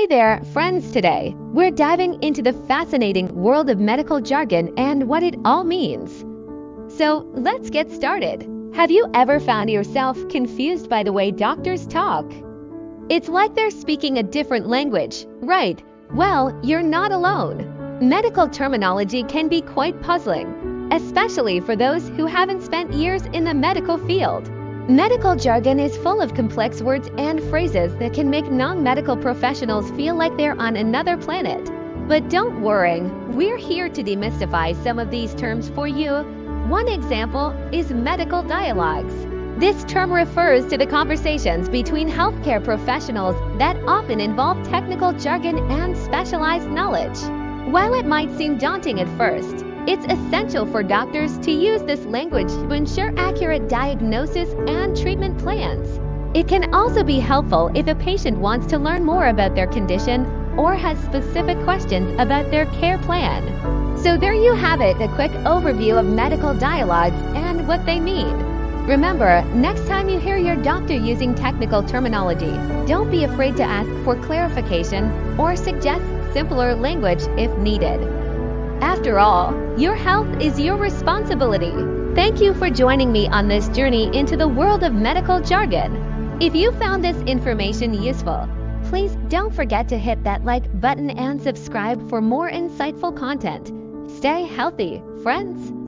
Hey there, friends, today we're diving into the fascinating world of medical jargon and what it all means. So let's get started. Have you ever found yourself confused by the way doctors talk? It's like they're speaking a different language, right? Well, you're not alone. Medical terminology can be quite puzzling, especially for those who haven't spent years in the medical field. Medical jargon is full of complex words and phrases that can make non-medical professionals feel like they're on another planet. But don't worry, we're here to demystify some of these terms for you. One example is medical dialogues. This term refers to the conversations between healthcare professionals that often involve technical jargon and specialized knowledge. While it might seem daunting at first, it's essential for doctors to use this language to ensure accurate diagnosis and treatment plans. It can also be helpful if a patient wants to learn more about their condition or has specific questions about their care plan. So there you have it, a quick overview of medical dialogues and what they mean. Remember, next time you hear your doctor using technical terminology, don't be afraid to ask for clarification or suggest simpler language if needed. After all, your health is your responsibility. Thank you for joining me on this journey into the world of medical jargon. If you found this information useful, please don't forget to hit that like button and subscribe for more insightful content. Stay healthy, friends.